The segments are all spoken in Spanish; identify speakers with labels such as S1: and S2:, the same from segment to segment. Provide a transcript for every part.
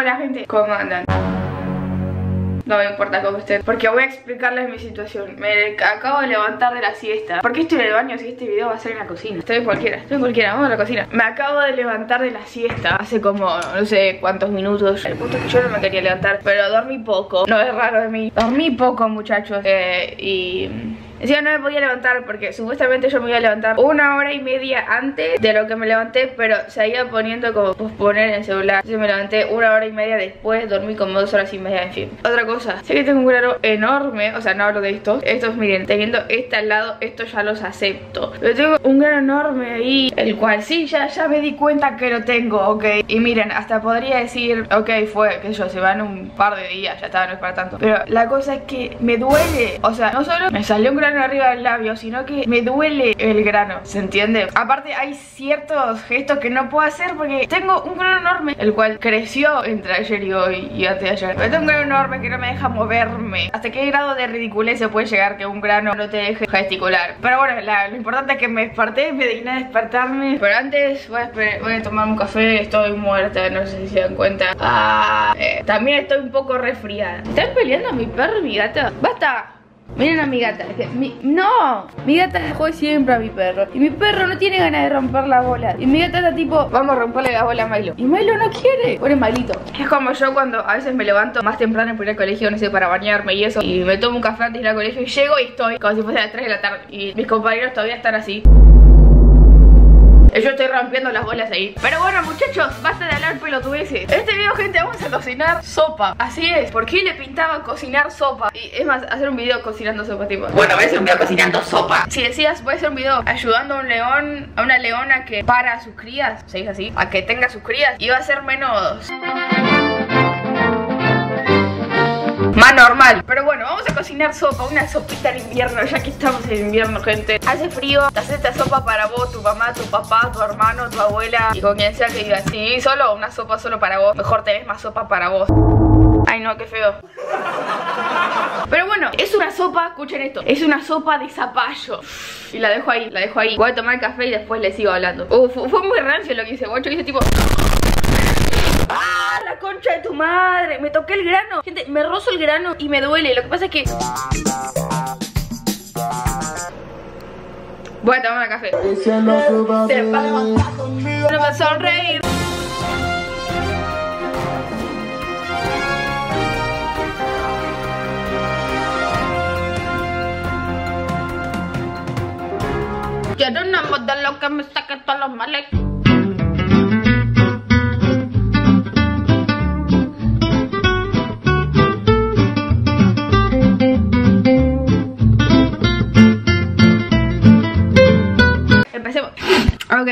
S1: Hola gente, ¿cómo andan? No me importa cómo estén Porque voy a explicarles mi situación. Me acabo de levantar de la siesta. ¿Por qué estoy en el baño si este video va a ser en la cocina? Estoy en cualquiera, estoy en cualquiera, vamos a la cocina. Me acabo de levantar de la siesta Hace como no sé cuántos minutos. El punto es que yo no me quería levantar Pero dormí poco, no es raro de mí. Dormí poco muchachos. Eh, Y... Encima no me podía levantar porque supuestamente yo me iba a levantar una hora y media antes de lo que me levanté Pero se iba poniendo como posponer el celular. Entonces me levanté una hora y media después, dormí como dos horas y media, en fin. Otra cosa, sé que tengo un grano enorme, o sea no hablo de esto Estos miren, teniendo este al lado, estos ya los acepto. Pero tengo un grano enorme ahí, el cual sí, ya, ya me di cuenta que lo tengo, ok. Y miren, hasta podría decir, ok, fue, que yo, se van un par de días, ya está, no es para tanto. Pero la cosa es que me duele, o sea, no solo me salió un grano arriba del labio, sino que me duele el grano, ¿se entiende? Aparte hay ciertos gestos que no puedo hacer porque tengo un grano enorme, el cual creció entre ayer y hoy y antes de ayer. Pero tengo un grano enorme que no me deja moverme. ¿Hasta qué grado de ridiculez se puede llegar que un grano no te deje gesticular? Pero bueno, lo importante es que me desperté, me digné a despertarme. Pero antes voy a, voy a tomar un café, estoy muerta, no sé si se dan cuenta. Ah, eh, también estoy un poco resfriada. ¿Están peleando mi perro y mi gata? ¡Basta! Miren a mi gata. no, mi gata dejó siempre a mi perro. Y mi perro no tiene ganas de romper la bola. Y mi gata está tipo, vamos a romperle la bola a Milo. Y Milo no quiere. Pobre Malito. Es como yo cuando a veces me levanto más temprano para ir al colegio, no sé, para bañarme y eso. Y me tomo un café antes de ir al colegio y llego y estoy como si fuese a las 3 de la tarde. Y mis compañeros todavía están así. Yo estoy rompiendo las bolas ahí. Pero bueno muchachos, basta de hablar pelotudeces. Este video gente vamos a cocinar sopa. Así es, ¿por qué le pintaba cocinar sopa? Y es más, hacer un video cocinando sopa tipo.
S2: Bueno, voy a hacer un video cocinando sopa.
S1: Si decías, voy a hacer un video ayudando a un león A una leona que para a sus crías ¿Se dice así? A que tenga sus crías Y va a ser menos más normal. Pero bueno, vamos a cocinar sopa, una sopita en invierno Ya que estamos en invierno, gente. Hace frío, te haces esta sopa para vos, tu mamá, tu papá, tu hermano, tu abuela Y con quien sea que diga así, solo una sopa solo para vos. Mejor tenés más sopa para vos. Ay no, qué feo. Pero bueno, es una sopa, escuchen esto Es una sopa de zapallo. Y la dejo ahí, la dejo ahí. Voy a tomar café y después le sigo hablando. Uf, fue muy rancio lo que hice, guacho Hice tipo... ¡Ah! La concha de tu madre. Me toqué el grano. Gente, me rozo el grano y me duele. Lo que pasa es que... Voy a tomar café. Se va a. No a sonreír. Quiero una modelo que me saque todos los males.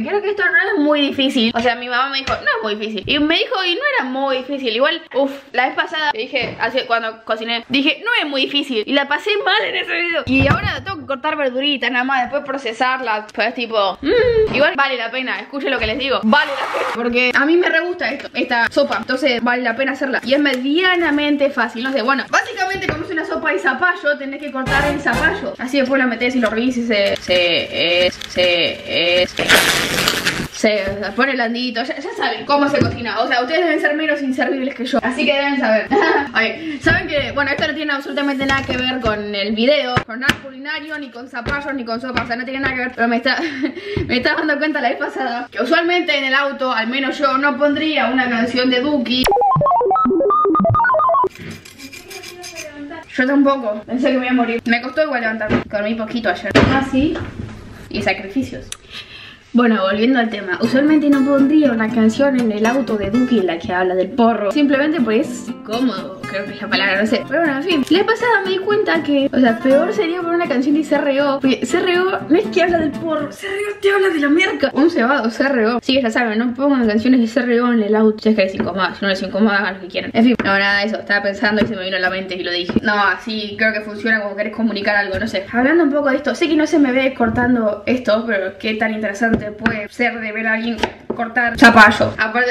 S1: Creo que esto no es muy difícil. O sea, mi mamá me dijo, no es muy difícil Y me dijo, y no era muy difícil Igual, uff, la vez pasada dije, hace, cuando cociné Dije, no es muy difícil Y la pasé mal en ese video. Y ahora tengo que cortar verduritas nada más Después procesarla Pues tipo, mmm, igual vale la pena Escuchen lo que les digo, vale la pena. Porque a mí me re gusta esto, esta sopa Entonces vale la pena hacerla. Y es medianamente fácil, no sé, bueno Básicamente como es una sopa de zapallo Tenés que cortar el zapallo. Así después la metés y lo revisas y se, se, es, se, es se pone blandito, ya, saben cómo se cocina. O sea, ustedes deben ser menos inservibles que yo Así que deben saber. Saben que, bueno, esto no tiene absolutamente nada que ver con el video Con nada culinario, ni con zapallos, ni con sopa O sea, no tiene nada que ver Pero me está, me está dando cuenta la vez pasada Que usualmente en el auto, al menos yo, no pondría una canción de Duki. Yo tampoco, pensé que me iba a morir. Me costó igual levantarme, dormí poquito ayer. Ah, sí. Y sacrificios bueno, volviendo al tema, usualmente no pondría una canción en el auto de Duki en la que habla del porro. Simplemente pues cómodo, creo que es la palabra, no sé. Pero bueno, en fin, la pasada me di cuenta que, o sea, peor sería poner una canción de CRO Porque CRO no es que habla del porro, CRO te habla de la merca. Un cebado, CRO Sí, ya saben, no pongan canciones de CRO en el auto Si es que les incomoda, si no les incomoda, hagan lo que quieran. En fin, no, nada de eso, estaba pensando y se me vino a la mente y lo dije. No, así creo que funciona como querés comunicar algo, no sé. Hablando un poco de esto, sé que no se me ve cortando esto, pero qué tan interesante puede ser de ver a alguien cortar zapallo. Aparte,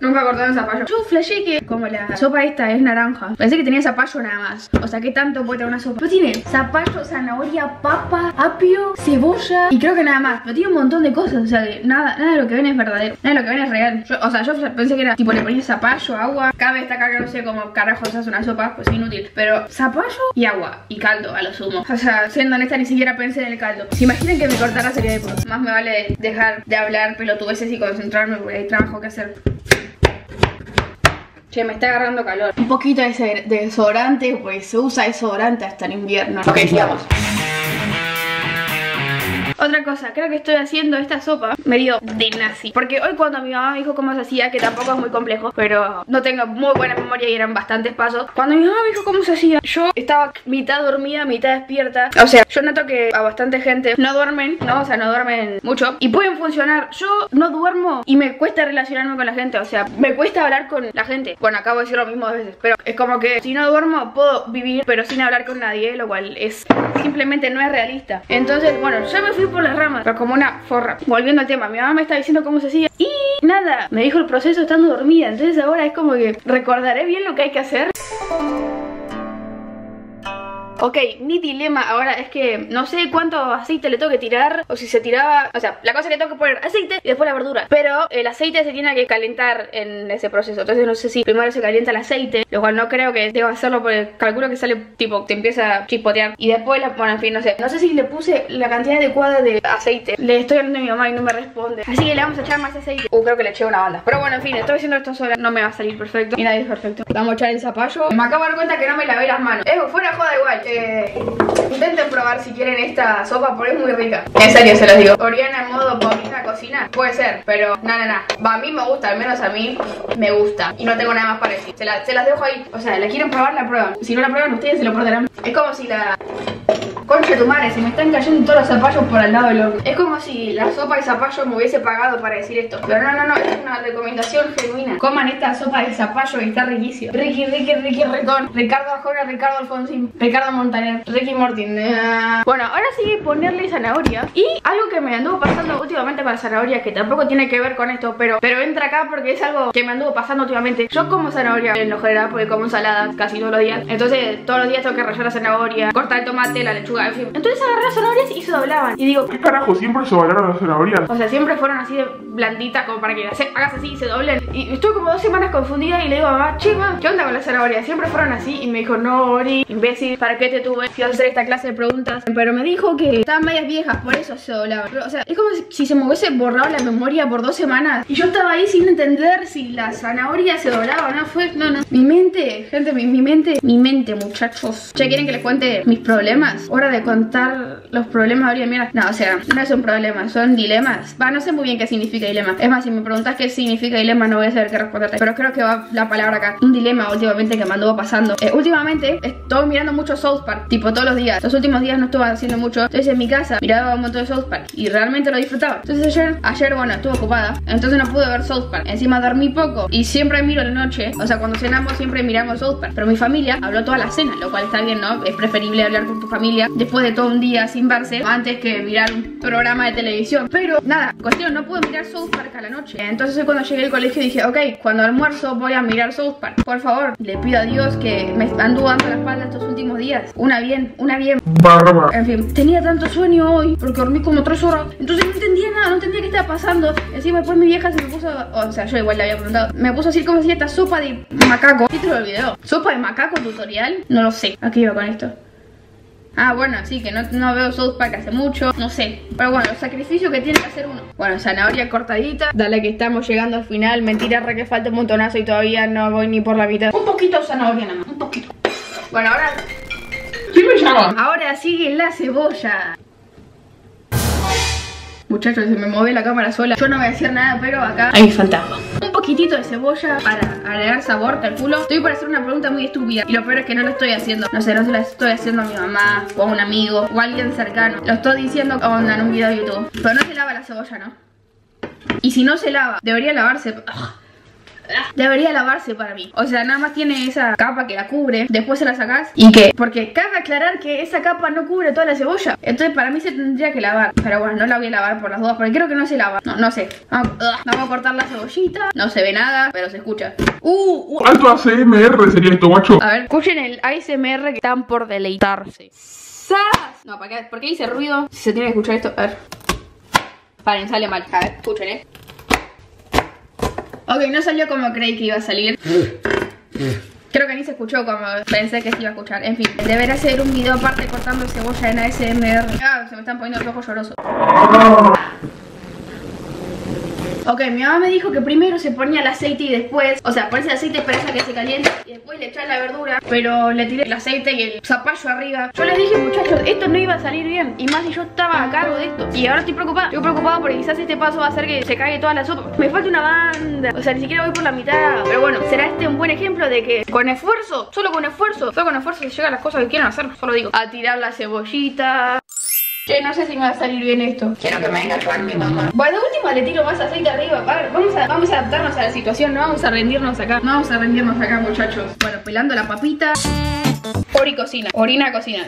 S1: nunca cortaron zapallo. Yo flashé que como la sopa esta es naranja. Pensé que tenía zapallo nada más. O sea, ¿qué tanto puede tener una sopa? Pero tiene zapallo, zanahoria, papa, apio, cebolla y creo que nada más. Pero tiene un montón de cosas. O sea, que nada, nada de lo que ven es verdadero. Nada de lo que ven es real. Yo- o sea, yo pensé que era tipo le ponías zapallo, agua. Cabe destacar que no sé cómo carajo se hace una sopa, pues es inútil. Pero zapallo y agua y caldo a lo sumo. O sea, siendo honesta, ni siquiera pensé en el caldo. Si imaginan que me cortara sería de puta. Más me vale dejar de hablar pelotudeces y concentrarme porque hay trabajo que hacer. Che, me está agarrando calor. Un poquito de desodorante, pues se usa desodorante hasta en invierno.
S2: Ok, sigamos.
S1: Otra cosa, creo que estoy haciendo esta sopa medio de nazi. Porque hoy cuando mi mamá me dijo cómo se hacía, que tampoco es muy complejo, pero no tengo muy buena memoria y eran bastantes pasos. Cuando mi mamá me dijo cómo se hacía, yo estaba mitad dormida, mitad despierta. O sea, yo noto que a bastante gente no duermen, ¿no? O sea, no duermen mucho y pueden funcionar. Yo no duermo y me cuesta relacionarme con la gente. O sea, me cuesta hablar con la gente. Bueno, acabo de decir lo mismo dos veces, pero es como que si no duermo puedo vivir, pero sin hablar con nadie, lo cual es simplemente no es realista. Entonces, bueno, ya me fui por las ramas, pero como una forra. Volviendo al tema, mi mamá me está diciendo cómo se hacía y nada, me dijo el proceso estando dormida. Entonces ahora es como que recordaré bien lo que hay que hacer. Ok, mi dilema ahora es que no sé cuánto aceite le tengo que tirar o si se tiraba, o sea, la cosa es que tengo que poner aceite y después la verdura, pero el aceite se tiene que calentar en ese proceso, entonces no sé si primero se calienta el aceite, lo cual no creo que deba hacerlo porque calculo que sale tipo, te empieza a chispotear y después, bueno, en fin, no sé, no sé si le puse la cantidad adecuada de aceite, le estoy hablando a mi mamá y no me responde, así que le vamos a echar más aceite, uh, creo que le eché una banda, pero bueno, en fin, estoy haciendo esto sola, no me va a salir perfecto y nadie es perfecto, vamos a echar el zapallo, me acabo de dar cuenta que no me lavé las manos, eh, fuera joda igual, eh, intenten probar si quieren esta sopa porque es muy rica. En serio se los digo. Oriana en modo Paulina cocina, puede ser, pero no, no, no. Va, a mí me gusta, al menos a mí me gusta. Y no tengo nada más para decir. Se, la- se las dejo ahí. O sea, la quieren probar, la prueban. Si no la prueban ustedes, se lo perderán. Es como si la... Concha tu madre, se me están cayendo todos los zapallos por al lado del horno. Es como si la sopa de zapallo me hubiese pagado para decir esto. Pero no, no, no, es una recomendación genuina. Coman esta sopa de zapallo que está riquísima. Ricky, Ricky, Ricky Recón. Ricardo Arjona, Ricardo Alfonsín. Ricardo Montaner. Ricky Mortin. Ah. Bueno, ahora sigue ponerle zanahoria. Y algo que me anduvo pasando últimamente con la zanahoria, que tampoco tiene que ver con esto, pero, pero entra acá porque es algo que me anduvo pasando últimamente. Yo como zanahoria en lo general porque como ensalada casi todos los días. Entonces todos los días tengo que rallar la zanahoria, cortar el tomate, la lechuga, en fin. Entonces agarré las zanahorias y se doblaban. Y digo,
S3: ¿Qué carajo? Siempre se bailaron las zanahorias.
S1: o sea, siempre fueron así de blanditas como para que hagas así y se doblen. Y estuve como dos semanas confundida y le digo a mamá, ¿qué onda con las zanahorias? Siempre fueron así. Y me dijo, no, Ori, imbécil, ¿para qué te tuve? Fui a hacer esta clase de preguntas. Pero me dijo que estaban medias viejas, por eso se doblaban. Pero, o sea, es como si, si se me hubiese borrado la memoria por dos semanas. Y yo estaba ahí sin entender si la zanahoria se doblaba o no. Fue, no, no. Mi mente, gente, mi, mi mente, mi mente, muchachos. Che, ¿quieren que les cuente mis problemas? Hora de contar los problemas Ori, mira. No, o sea, no es un problema, son dilemas. Va, no sé muy bien qué significa dilema. Es más, si me preguntas qué significa dilema, no voy a saber qué responderte. Pero creo que va la palabra acá. Un dilema últimamente que me anduvo pasando. Eh, últimamente estoy mirando mucho South Park, tipo todos los días. Los últimos días no estuve haciendo mucho. Entonces en mi casa miraba un montón de South Park y realmente lo disfrutaba. Entonces ayer, ayer, bueno, estuve ocupada. Entonces no pude ver South Park. Encima dormí poco y siempre miro la noche. O sea, cuando cenamos siempre miramos South Park. Pero mi familia habló toda la cena, lo cual está bien, ¿no? Es preferible hablar con tu familia después de todo un día sin verse antes que mirar un programa de televisión. Pero nada, cuestión, no pude mirar South Park a la noche. Entonces hoy cuando llegué al colegio dije, ok, cuando almuerzo voy a mirar South Park. Por favor, le pido a Dios que me anduvo dando la espalda estos últimos días. Una bien, una bien.
S3: Barba.
S1: En fin, tenía tanto sueño hoy porque dormí como tres horas. Entonces no entendía nada, no entendía qué estaba pasando. Encima después mi vieja se me puso, o sea, yo igual le había preguntado, me puso a decir cómo hacía esta sopa de macaco. Título del video. ¿Sopa de macaco tutorial? No lo sé. ¿A qué iba con esto? Ah, bueno, sí, que no, no veo South Park hace mucho, no sé. Pero bueno, el sacrificio que tiene que hacer uno. Bueno, zanahoria cortadita. Dale que estamos llegando al final. Mentira, re que falta un montonazo y todavía no voy ni por la mitad. Un poquito de zanahoria nada más, un poquito. Bueno, ahora
S3: ¿Quién me llama?
S1: Ahora sigue la cebolla. Muchachos, se me mueve la cámara sola. Yo no voy a decir nada, pero acá hay fantasma. Un poquitito de cebolla para agregar sabor, calculo. Estoy por hacer una pregunta muy estúpida. Y lo peor es que no lo estoy haciendo. No sé, no se la estoy haciendo a mi mamá, o a un amigo, o a alguien cercano. Lo estoy diciendo onda, en un video de YouTube. Pero no se lava la cebolla, ¿no? Y si no se lava, debería lavarse. Ugh. Debería lavarse para mí. O sea, nada más tiene esa capa que la cubre. Después se la sacás. ¿Y qué? Porque cabe aclarar que esa capa no cubre toda la cebolla. Entonces para mí se tendría que lavar. Pero bueno, no la voy a lavar por las dudas. Porque creo que no se lava. No, no sé. Vamos a cortar la cebollita. No se ve nada, pero se escucha. Uh, uh.
S3: Alto ACMR sería esto, guacho.
S1: A ver, escuchen el ASMR que están por deleitarse. ¡Sas! No, ¿para qué, ¿por qué hice ruido? Si se tiene que escuchar esto. A ver. Paren, sale mal. A ver, escuchen, eh. Ok, no salió como creí que iba a salir. Creo que ni se escuchó como pensé que se iba a escuchar. En fin, deberá hacer un video aparte cortando cebolla en ASMR. Ah, se me están poniendo los ojos llorosos. Ok, mi mamá me dijo que primero se ponía el aceite y después, o sea, pones el aceite para que se caliente y después le echas la verdura, pero le tiré el aceite y el zapallo arriba. Yo les dije, muchachos, esto no iba a salir bien y más si yo estaba a cargo de esto. Y ahora estoy preocupada, estoy preocupada porque quizás este paso va a hacer que se caiga toda la sopa. Me falta una banda, o sea, ni siquiera voy por la mitad. Pero bueno, será este un buen ejemplo de que con esfuerzo, solo con esfuerzo, solo con esfuerzo se llegan las cosas que quieren hacer. Solo digo, a tirar la cebollita. Che, no sé si me va a salir bien esto.
S2: Quiero que me venga a ayudar mi mamá.
S1: Bueno, de última le tiro más aceite arriba. Vamos a, vamos a adaptarnos a la situación. No vamos a rendirnos acá. No vamos a rendirnos acá, muchachos. Bueno, pelando la papita. Ori cocina. Orina cocina.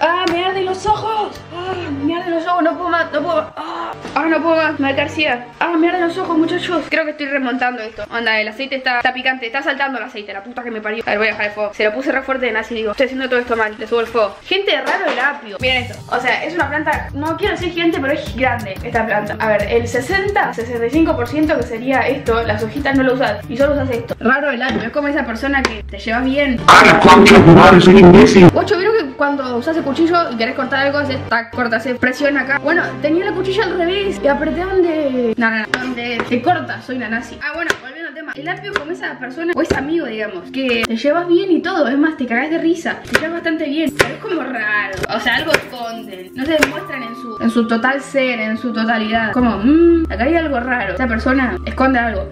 S1: Ah, me arden los ojos. Ah, arden los ojos. No puedo más. No puedo más. Ah, no puedo más. Me García. Ah, me arden los ojos, muchachos. Creo que estoy remontando esto. Anda, el aceite está, está picante. Está saltando el aceite. La puta que me parió. A ver, voy a dejar el fuego. Se lo puse re fuerte de nazi. Digo, estoy haciendo todo esto mal. Le subo el fuego. Gente raro el apio. Miren esto. O sea, es una planta. No quiero decir gigante, pero es grande esta planta. A ver, el 60, 65% que sería esto, las hojitas no lo usas. Y solo usas esto. Raro el apio. Es como esa persona que te llevas bien.
S3: ¡Ah, la concha de tu madre! ¡Soy imbécil!
S1: Ocho, ¿vieron que cuando usas el cuchillo y querés cortar algo, haces tac, cortas, haces presión acá? Bueno, tenía la cuchilla al revés y apreté donde... No, no, no, donde se corta, soy una nazi. Ah, bueno, volviendo al tema. El apio como esa persona, o es amigo, digamos, que te llevas bien y todo. Es más, te cagás de risa. Te llevas bastante bien. Pero es como raro. O sea, algo esconden. No se demuestran en su, en su total ser, en su totalidad. Como, mmm, acá hay algo raro. Esta persona esconde algo.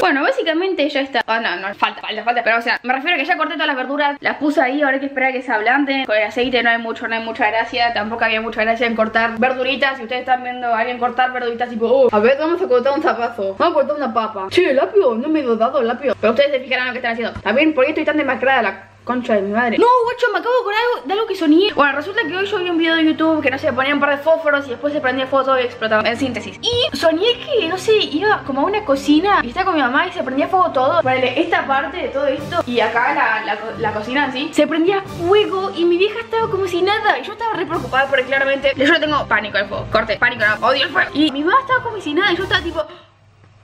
S1: Bueno, básicamente ya está. Ah, no, no, falta, falta, falta. Pero o sea, me refiero a que ya corté todas las verduras, las puse ahí, ahora hay que esperar a que se ablanden. Con el aceite no hay mucho, no hay mucha gracia. Tampoco había mucha gracia en cortar verduritas. Si ustedes están viendo a alguien cortar verduritas, tipo, oh, a ver, vamos a cortar un zapazo. Vamos a cortar una papa. Che, el apio, no me he dado el apio. Pero ustedes se fijarán lo que están haciendo. También, ¿por qué estoy tan demacrada la Concha de mi madre. No, guacho, me acabo con algo, de algo que soñé. Bueno, resulta que hoy yo vi un video de YouTube que no sé, ponía un par de fósforos y después se prendía fuego y explotaba. En síntesis. Y soñé que, no sé, iba como a una cocina y estaba con mi mamá y se prendía fuego todo. Vale, esta parte de todo esto y acá la, la, cocina así, se prendía fuego y mi vieja estaba como si nada. Y yo estaba re preocupada porque claramente yo tengo pánico al fuego. Corte, pánico, no, odio el fuego. Y mi mamá estaba como si nada y yo estaba tipo...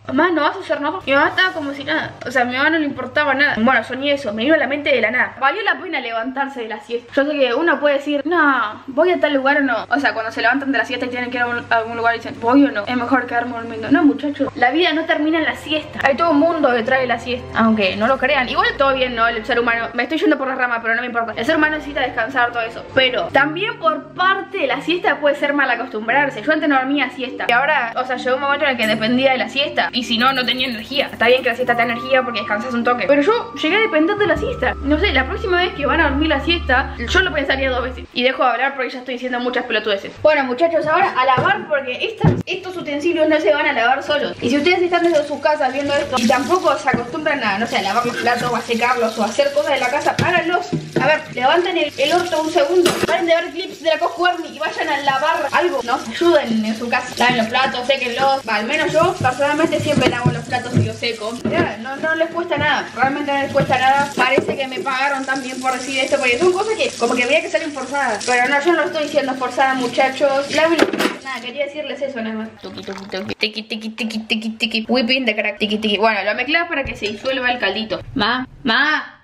S1: Mamá, ¿no vas a hacer nada? Mi mamá estaba como si nada. O sea, mi mamá no le importaba nada. Bueno, soñé eso, me vino a la mente de la nada. Valió la pena levantarse de la siesta. Yo sé que uno puede decir, no, voy a tal lugar o no O sea, cuando se levantan de la siesta y tienen que ir a, algún lugar y dicen, voy o no Es mejor quedarme durmiendo. No, muchachos, la vida no termina en la siesta. Hay todo un mundo detrás de la siesta. Aunque no lo crean. Igual todo bien, ¿no? El ser humano, me estoy yendo por las ramas, pero no me importa. El ser humano necesita descansar, todo eso. Pero también por parte de la siesta puede ser mal acostumbrarse. Yo antes no dormía siesta. Y ahora, o sea, llegó un momento en el que dependía de la siesta Y si no, no tenía energía. Está bien que la siesta te energía porque descansas un toque. Pero yo llegué a depender de la siesta. No sé, la próxima vez que van a dormir la siesta Yo lo pensaría dos veces. Y dejo de hablar porque ya estoy diciendo muchas pelotudeces. Bueno muchachos, ahora a lavar porque estos utensilios no se van a lavar solos. Y si ustedes están desde sus casas viendo esto Y tampoco se acostumbran a, no sé, a lavar los platos o a secarlos O a hacer cosas de la casa, háganlos A ver, levanten el, el un segundo. Paren de ver clips de la Coscuerni y vayan a lavar algo. No, ayuden en su casa. Laven los platos, séquenlos Va, Al menos yo personalmente siempre lavo los platos y los seco. Ya, no, no les cuesta nada. Realmente no les cuesta nada. Parece que me pagaron también por decir esto Porque son cosas que como que veía que salen forzadas. Pero no, yo no estoy diciendo forzada muchachos. Laven Nada, quería decirles eso nada más. Tuki, tuki, tuki, tiki, tiki, tiki, tiki, tiki. Whipping de crack, tiki, tiki. Bueno, lo mezclas para que se disuelva el caldito. Ma, ma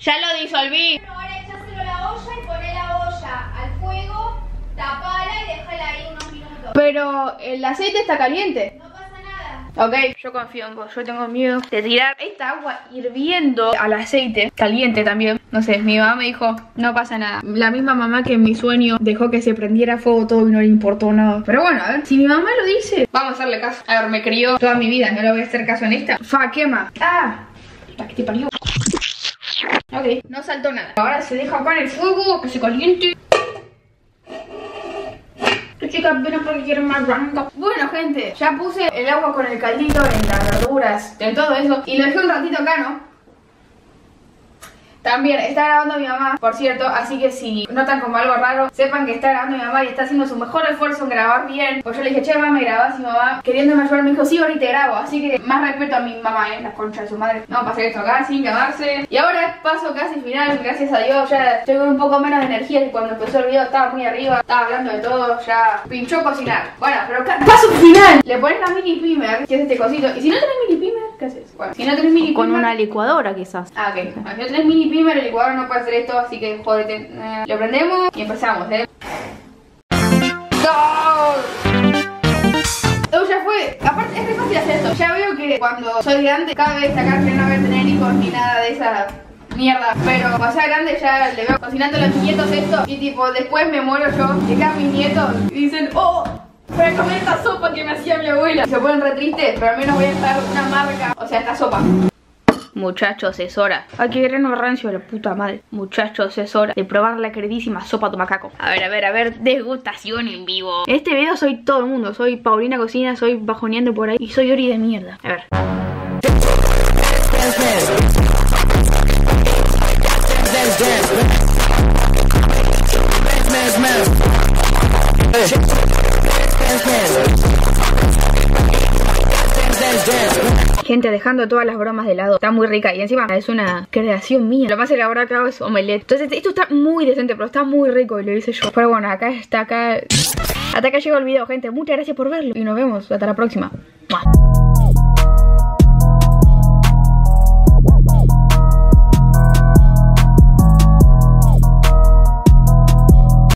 S1: Ya lo disolví
S4: Bueno, ahora echáselo a la olla y poné la olla al fuego, tapala y déjala ahí unos minutos.
S1: Pero el aceite está caliente
S4: No pasa nada.
S1: Ok, yo confío en vos, yo tengo miedo de tirar esta agua hirviendo al aceite, caliente también. No sé, mi mamá me dijo, no pasa nada. La misma mamá que en mi sueño dejó que se prendiera fuego todo y no le importó nada. Pero bueno, a ver, si mi mamá lo dice, vamos a hacerle caso. A ver, me crió toda mi vida, no le voy a hacer caso en esta. Fa, quema. Ah, la que te parió. Ok, no saltó nada. Ahora se deja acá en el fuego, que se caliente. Esta chica viene porque quiere más blanca. Bueno, gente, ya puse el agua con el caldito en las verduras, en todo eso. Y lo dejé un ratito acá, ¿no? También está grabando mi mamá, por cierto, así que si notan como algo raro, sepan que está grabando mi mamá y está haciendo su mejor esfuerzo en grabar bien. Pues yo le dije, che, mamá, me grabás y mamá, queriéndome ayudar, me dijo, sí, ahorita grabo. Así que más respeto a mi mamá, ¿eh? La concha de su madre. No, pasé esto acá sin quemarse. Y ahora paso casi final, gracias a Dios. Ya con un poco menos de energía que cuando empezó el video estaba muy arriba, estaba hablando de todo, ya pinchó cocinar. Bueno, pero acá, paso final. Le pones la mini pimer, que es este cosito. Y si no tenés mini ¿qué haces? Bueno, si no tenés mini
S5: Con
S1: pimer-
S5: una licuadora quizás.
S1: Ah, ok. Bueno, si no tenés mini pimer, el licuador no puede hacer esto, así que jódete. Eh, lo prendemos y empezamos, ¿eh? ¡No! Ya fue. Aparte, es re fácil hacer esto. Ya veo que cuando soy grande, cada vez acá que no voy a tener hijos ni nada de esa mierda. Pero cuando sea grande ya le veo cocinando a los nietos esto. Y tipo, después me muero yo. Llegan mis nietos y dicen, ¡Oh! Voy a comer esta sopa que me hacía mi abuela. Se ponen re tristes, pero al menos voy a estar una marca. O sea, esta sopa.
S5: Muchachos, es hora. Hay que grano rancio, la puta madre. Muchachos, es hora de probar la queridísima sopa tomacaco. A ver, a ver, a ver, degustación en vivo. En este video soy todo el mundo. Soy Paulina Cocina, soy bajoneando por ahí y soy Ori de mierda. A ver. Gente, dejando todas las bromas de lado. Está muy rica y encima es una creación mía. Lo más elaborado que hago es omelette. Entonces, esto está muy decente, pero está muy rico y lo hice yo. Pero bueno, acá está, acá. Hasta acá llegó el video, gente. Muchas gracias por verlo y nos vemos. Hasta la próxima.